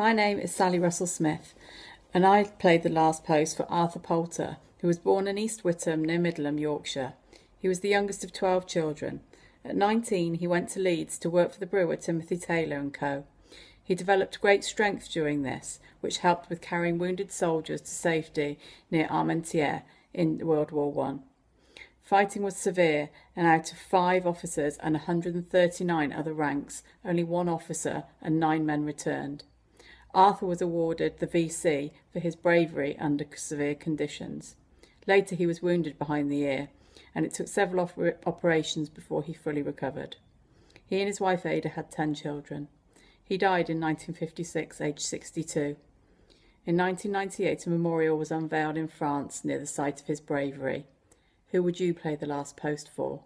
My name is Sally Russell Smith, and I played the last post for Arthur Poulter, who was born in East Witton near Middleham, Yorkshire. He was the youngest of 12 children. At 19, he went to Leeds to work for the brewer Timothy Taylor and Co. He developed great strength during this, which helped with carrying wounded soldiers to safety near Armentières in World War One. Fighting was severe, and out of five officers and 139 other ranks, only one officer and nine men returned. Arthur was awarded the VC for his bravery under severe conditions. Later, he was wounded behind the ear, and it took several operations before he fully recovered. He and his wife Ada had 10 children. He died in 1956, aged 62. In 1998, a memorial was unveiled in France near the site of his bravery. Who would you play the last post for?